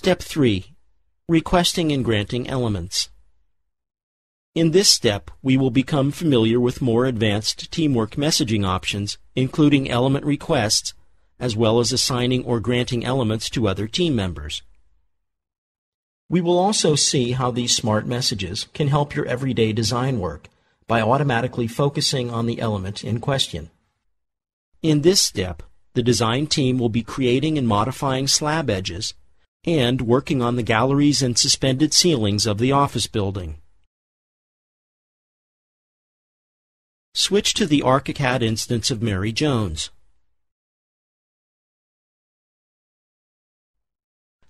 Step 3. Requesting and granting elements. In this step, we will become familiar with more advanced teamwork messaging options, including element requests, as well as assigning or granting elements to other team members. We will also see how these smart messages can help your everyday design work by automatically focusing on the element in question. In this step, the design team will be creating and modifying slab edges and working on the galleries and suspended ceilings of the office building. Switch to the ArchiCAD instance of Mary Jones.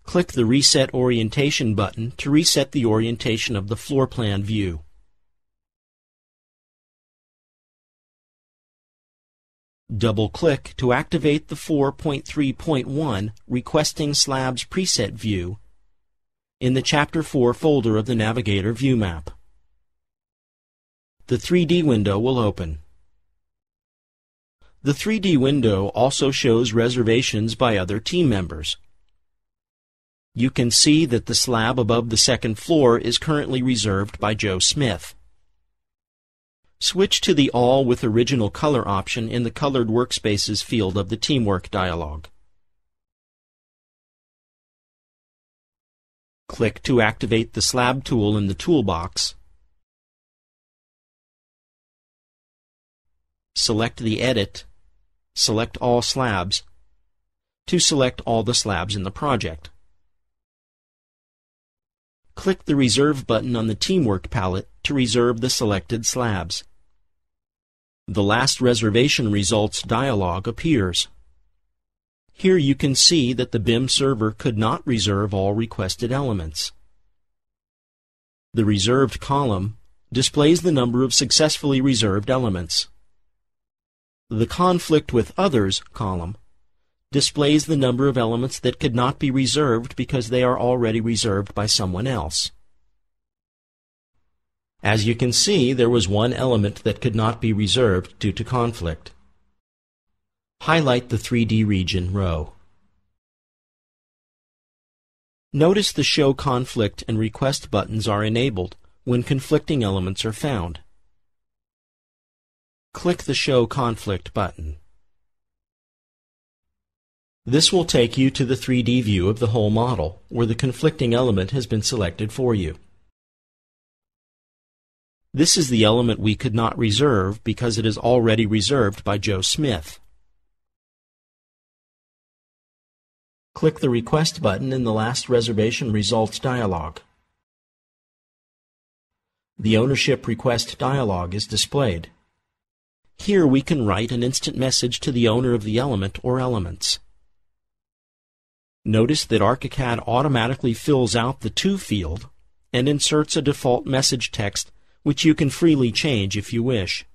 Click the Reset Orientation button to reset the orientation of the floor plan view. Double-click to activate the 4.3.1 Requesting Slabs preset view in the Chapter 4 folder of the Navigator view map. The 3D window will open. The 3D window also shows reservations by other team members you can see that the slab above the second floor is currently reserved by Joe Smith. Switch to the All with Original Color option in the Colored Workspaces field of the Teamwork dialog. Click to activate the Slab tool in the toolbox. Select the Edit, select All Slabs, to select all the slabs in the project click the Reserve button on the Teamwork palette to reserve the selected slabs. The Last Reservation Results dialog appears. Here you can see that the BIM server could not reserve all requested elements. The Reserved column displays the number of successfully reserved elements. The Conflict with Others column displays the number of elements that could not be reserved because they are already reserved by someone else. As you can see, there was one element that could not be reserved due to conflict. Highlight the 3D region row. Notice the Show Conflict and Request buttons are enabled when conflicting elements are found. Click the Show Conflict button. This will take you to the 3D view of the whole model, where the conflicting element has been selected for you. This is the element we could not reserve because it is already reserved by Joe Smith. Click the Request button in the Last Reservation Results dialog. The Ownership Request dialog is displayed. Here we can write an instant message to the owner of the element or elements. Notice that ArchiCAD automatically fills out the To field and inserts a default message text which you can freely change if you wish.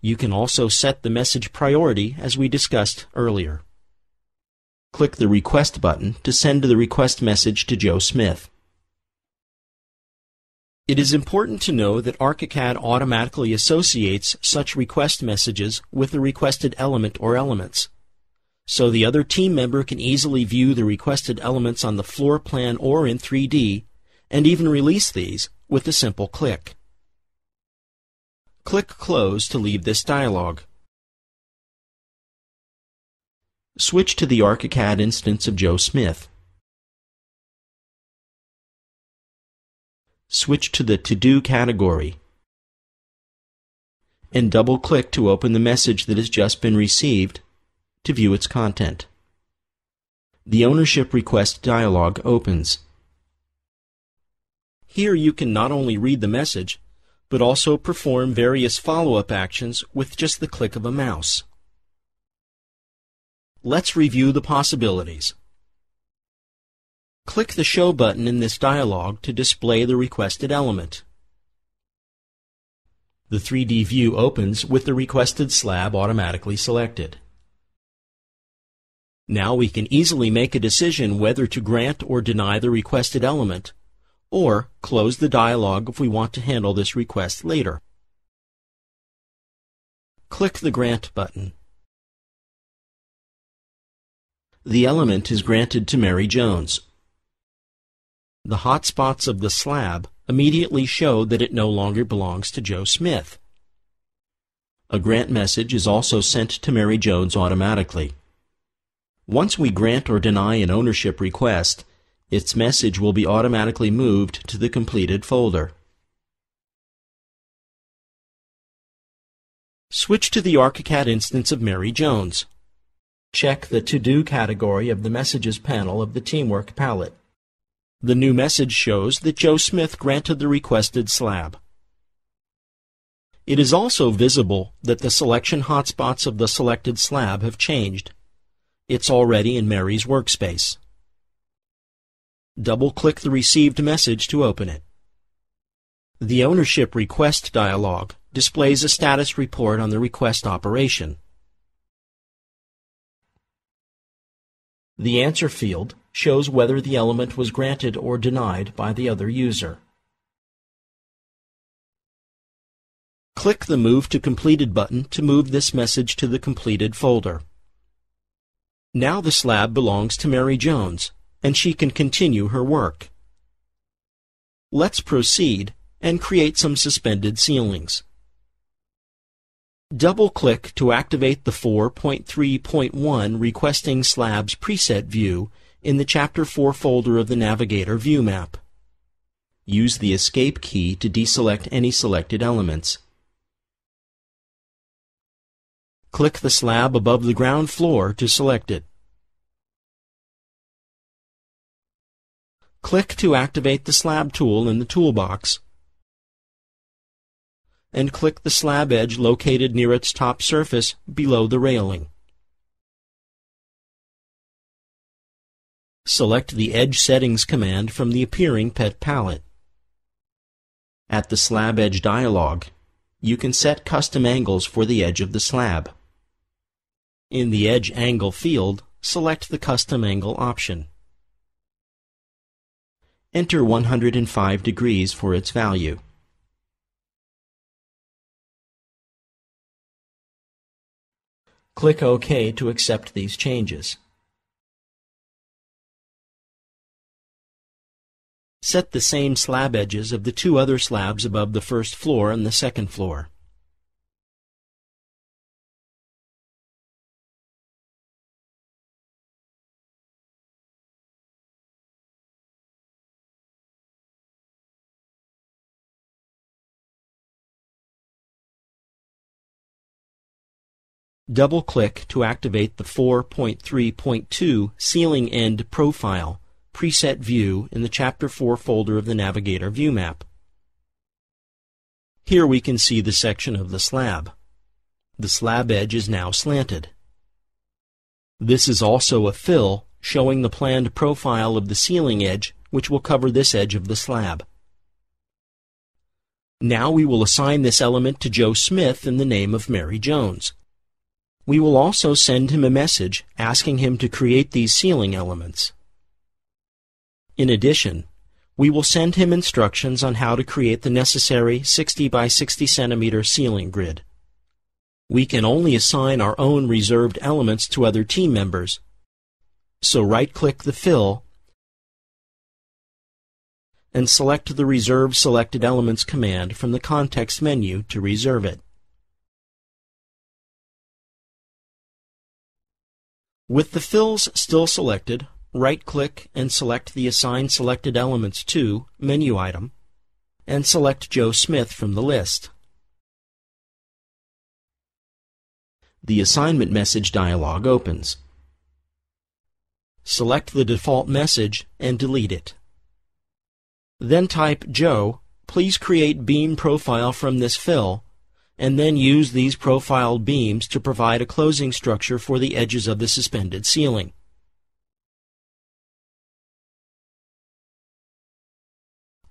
You can also set the message priority as we discussed earlier. Click the Request button to send the request message to Joe Smith. It is important to know that ArchiCAD automatically associates such request messages with the requested element or elements so the other team member can easily view the requested elements on the floor plan or in 3D, and even release these with a simple click. Click Close to leave this dialog. Switch to the ArchiCAD instance of Joe Smith. Switch to the To Do category and double-click to open the message that has just been received to view its content. The Ownership Request dialog opens. Here you can not only read the message, but also perform various follow-up actions with just the click of a mouse. Let's review the possibilities. Click the Show button in this dialog to display the requested element. The 3D view opens with the requested slab automatically selected. Now we can easily make a decision whether to grant or deny the requested element, or close the dialog if we want to handle this request later. Click the Grant button. the element is granted to Mary Jones. The hot spots of the slab immediately show that it no longer belongs to Joe Smith. A grant message is also sent to Mary Jones automatically. Once we grant or deny an ownership request, its message will be automatically moved to the completed folder. Switch to the ArchiCAD instance of Mary Jones. Check the To Do category of the Messages panel of the Teamwork palette. The new message shows that Joe Smith granted the requested slab. It is also visible that the selection hotspots of the selected slab have changed. It's already in Mary's workspace. Double-click the received message to open it. The Ownership Request dialog displays a status report on the request operation. The answer field shows whether the element was granted or denied by the other user. Click the Move to Completed button to move this message to the completed folder. Now the slab belongs to Mary Jones, and she can continue her work. Let's proceed and create some suspended ceilings. Double-click to activate the 4.3.1 Requesting Slabs preset view in the Chapter 4 folder of the Navigator view map. Use the Escape key to deselect any selected elements. Click the slab above the ground floor to select it. Click to activate the slab tool in the toolbox and click the slab edge located near its top surface below the railing. Select the Edge Settings command from the appearing PET palette. At the Slab Edge dialog, you can set custom angles for the edge of the slab. In the Edge Angle field, select the Custom Angle option. Enter 105 degrees for its value. Click OK to accept these changes. Set the same slab edges of the two other slabs above the first floor and the second floor. Double-click to activate the 4.3.2 Ceiling End Profile preset view in the Chapter 4 folder of the Navigator view map. Here we can see the section of the slab. The slab edge is now slanted. This is also a fill showing the planned profile of the ceiling edge which will cover this edge of the slab. Now we will assign this element to Joe Smith in the name of Mary Jones. We will also send him a message asking him to create these ceiling elements. In addition, we will send him instructions on how to create the necessary 60 by 60 centimeter ceiling grid. We can only assign our own reserved elements to other team members, so right-click the fill and select the Reserve Selected Elements command from the context menu to reserve it. With the fills still selected, right-click and select the Assign Selected Elements to menu item, and select Joe Smith from the list. The assignment message dialog opens. Select the default message and delete it. Then type Joe, please create beam profile from this fill and then use these profiled beams to provide a closing structure for the edges of the suspended ceiling.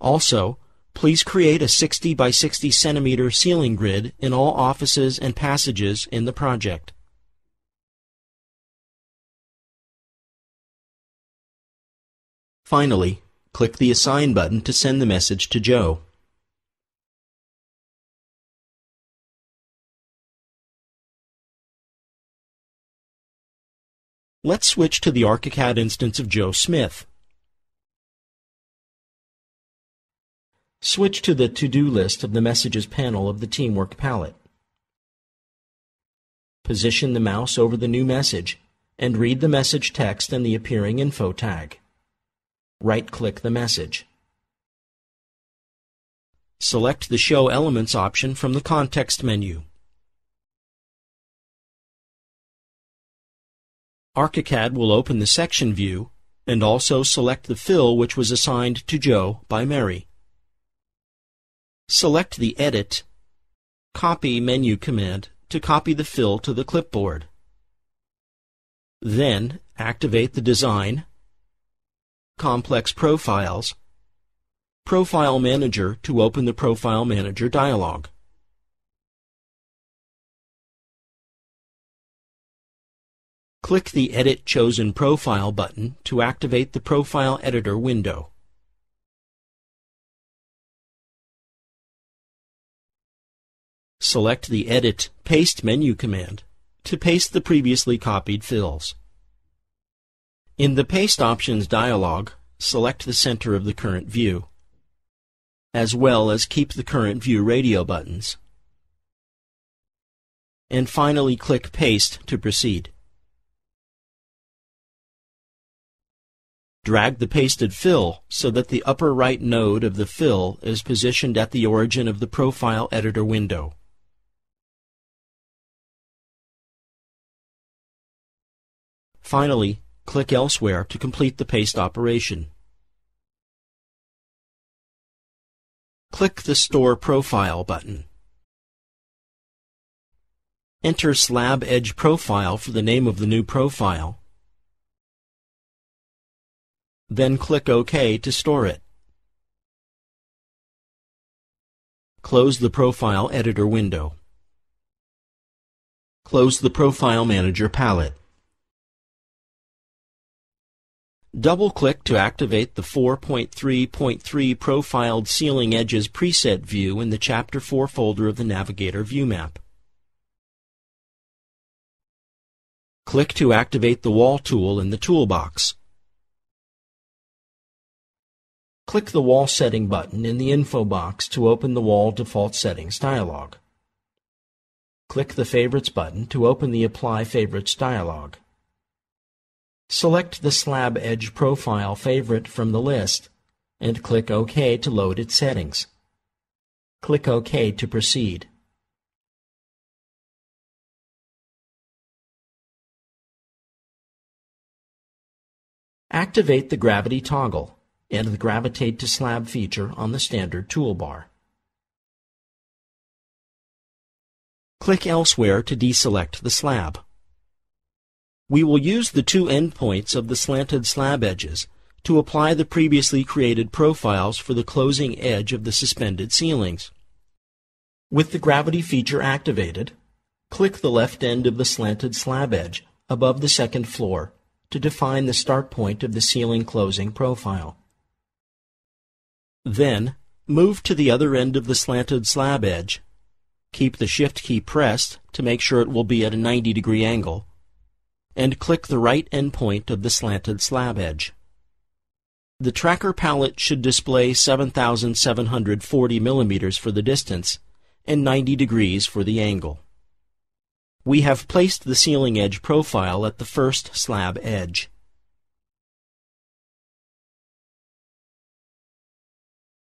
Also, please create a 60 by 60 centimeter ceiling grid in all offices and passages in the project. Finally, click the Assign button to send the message to Joe. Let's switch to the ArchiCAD instance of Joe Smith. Switch to the To-Do list of the Messages panel of the Teamwork palette. Position the mouse over the new message and read the message text and the appearing info tag. Right-click the message. Select the Show Elements option from the context menu. ArchiCAD will open the section view and also select the fill which was assigned to Joe by Mary. Select the Edit, Copy menu command to copy the fill to the clipboard. Then activate the Design, Complex Profiles, Profile Manager to open the Profile Manager dialog. Click the Edit Chosen Profile button to activate the Profile Editor window. Select the Edit Paste menu command to paste the previously copied fills. In the Paste Options dialog, select the center of the current view, as well as keep the current view radio buttons. And finally click Paste to proceed. Drag the pasted fill so that the upper right node of the fill is positioned at the origin of the Profile Editor window. Finally, click Elsewhere to complete the paste operation. Click the Store Profile button. Enter Slab Edge Profile for the name of the new profile. Then click OK to store it. Close the Profile Editor window. Close the Profile Manager palette. Double-click to activate the 4.3.3 Profiled Ceiling Edges preset view in the Chapter 4 folder of the Navigator view map. Click to activate the Wall tool in the toolbox. Click the Wall Setting button in the info box to open the Wall Default Settings dialog. Click the Favorites button to open the Apply Favorites dialog. Select the slab edge profile favorite from the list and click OK to load its settings. Click OK to proceed. Activate the Gravity toggle and the Gravitate to Slab feature on the standard toolbar. Click elsewhere to deselect the slab. We will use the two endpoints of the slanted slab edges to apply the previously created profiles for the closing edge of the suspended ceilings. With the gravity feature activated, click the left end of the slanted slab edge above the second floor to define the start point of the ceiling closing profile. Then, move to the other end of the slanted slab edge. Keep the Shift key pressed to make sure it will be at a 90 degree angle and click the right endpoint of the slanted slab edge. The tracker palette should display 7,740 millimeters for the distance and 90 degrees for the angle. We have placed the ceiling edge profile at the first slab edge.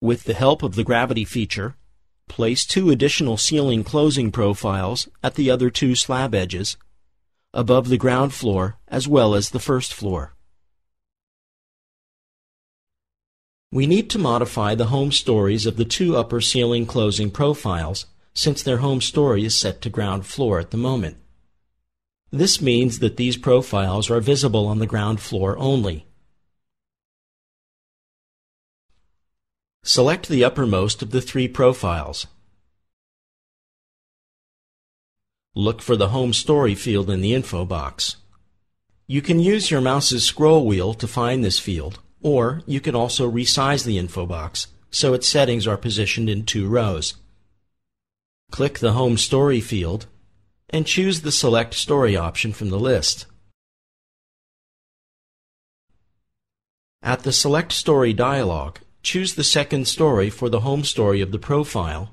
With the help of the gravity feature, place two additional ceiling closing profiles at the other two slab edges above the ground floor as well as the first floor. We need to modify the home stories of the two upper ceiling closing profiles since their home story is set to ground floor at the moment. This means that these profiles are visible on the ground floor only. Select the uppermost of the three profiles. Look for the Home Story field in the info box. You can use your mouse's scroll wheel to find this field, or you can also resize the info box so its settings are positioned in two rows. Click the Home Story field and choose the Select Story option from the list. At the Select Story dialog, choose the second story for the home story of the profile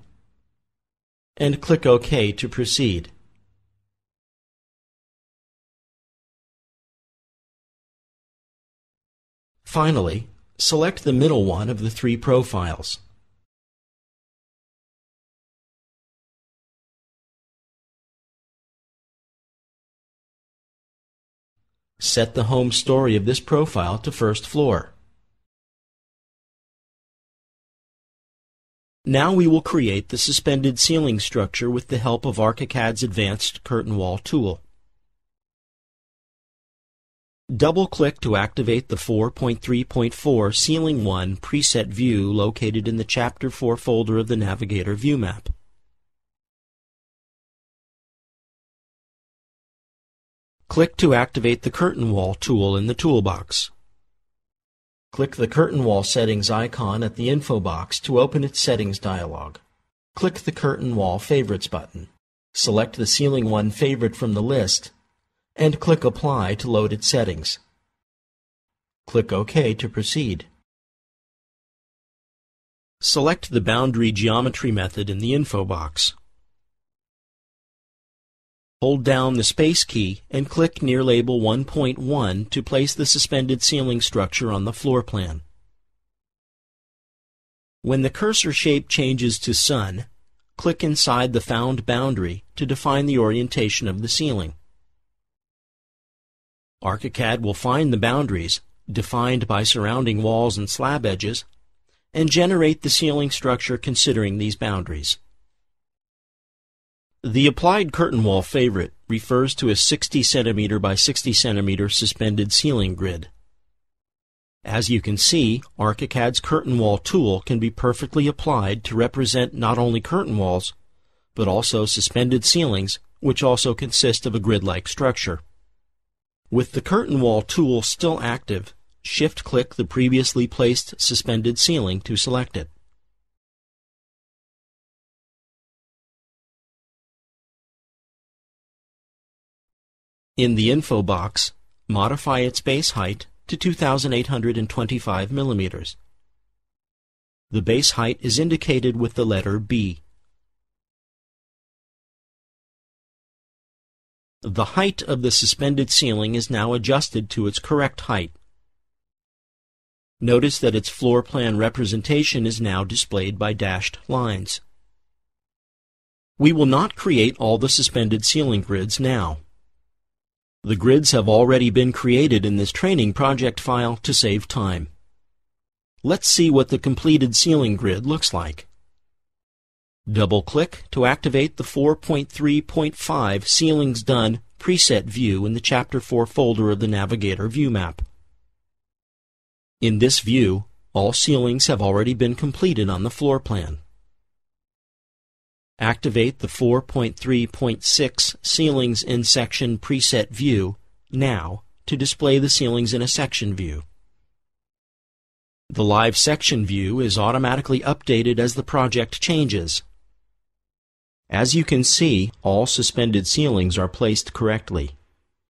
and click OK to proceed. Finally, select the middle one of the three profiles. Set the home story of this profile to first floor. Now we will create the suspended ceiling structure with the help of ArchiCAD's advanced curtain wall tool. Double-click to activate the 4.3.4 Ceiling 1 preset view located in the Chapter 4 folder of the Navigator view map. Click to activate the Curtain Wall tool in the toolbox. Click the Curtain Wall Settings icon at the info box to open its Settings dialog. Click the Curtain Wall Favorites button. Select the Ceiling 1 favorite from the list and click Apply to load its settings. Click OK to proceed. Select the Boundary Geometry method in the info box. Hold down the space key and click near label 1.1 to place the suspended ceiling structure on the floor plan. When the cursor shape changes to sun, click inside the found boundary to define the orientation of the ceiling. ArchiCAD will find the boundaries, defined by surrounding walls and slab edges, and generate the ceiling structure considering these boundaries. The applied curtain wall favorite refers to a 60 cm by 60 cm suspended ceiling grid. As you can see, ArchiCAD's curtain wall tool can be perfectly applied to represent not only curtain walls, but also suspended ceilings, which also consist of a grid-like structure. With the curtain wall tool still active, shift-click the previously placed suspended ceiling to select it. In the info box, modify its base height to 2,825 millimeters. The base height is indicated with the letter B. The height of the suspended ceiling is now adjusted to its correct height. Notice that its floor plan representation is now displayed by dashed lines. We will not create all the suspended ceiling grids now. The grids have already been created in this training project file to save time. Let's see what the completed ceiling grid looks like. Double-click to activate the 4.3.5 Ceilings Done preset view in the Chapter 4 folder of the Navigator view map. In this view, all ceilings have already been completed on the floor plan. Activate the 4.3.6 Ceilings in Section Preset View now to display the ceilings in a section view. The live section view is automatically updated as the project changes. As you can see, all suspended ceilings are placed correctly.